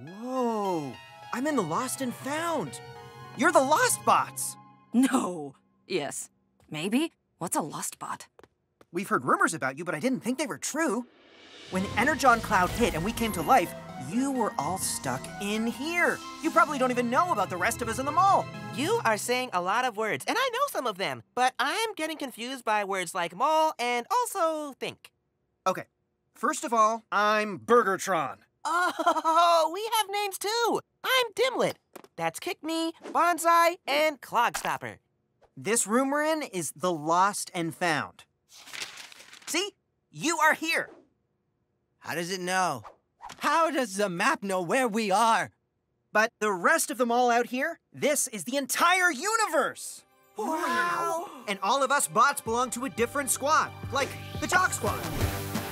Whoa! I'm in the Lost and Found. You're the Lost Bots. No. Yes. Maybe? What's a lost bot? We've heard rumors about you, but I didn't think they were true. When the Energon cloud hit and we came to life, you were all stuck in here. You probably don't even know about the rest of us in the mall. You are saying a lot of words, and I know some of them, but I'm getting confused by words like mall and also think. Okay, first of all, I'm Burgertron. Oh, we have names too. I'm Dimlit. That's Kick Me, Bonz-Eye, and Clogstopper. This room we're in is the Lost and Found. See? You are here. How does it know? How does the map know where we are? But the rest of them all out here, this is the entire universe. Wow. And all of us bots belong to a different squad, like the Jock Squad.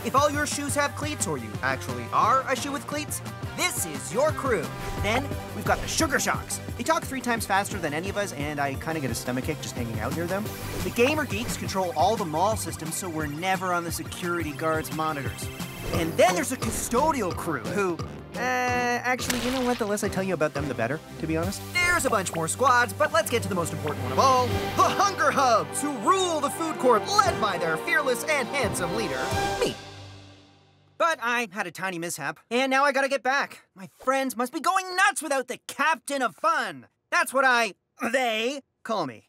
If all your shoes have cleats, or you actually are a shoe with cleats, this is your crew. Then we've got the Sugar Shocks. They talk three times faster than any of us, and I kind of get a stomachache just hanging out near them. The Gamer Geeks control all the mall systems, so we're never on the security guards' monitors. And then there's a custodial crew who, uh, actually, you know what? The less I tell you about them, the better, to be honest. There's a bunch more squads, but let's get to the most important one of all the Hunger Hubs, who rule the food court led by their fearless and handsome leader, me. But I had a tiny mishap, and now I gotta get back. My friends must be going nuts without the captain of fun. That's what I, they, call me.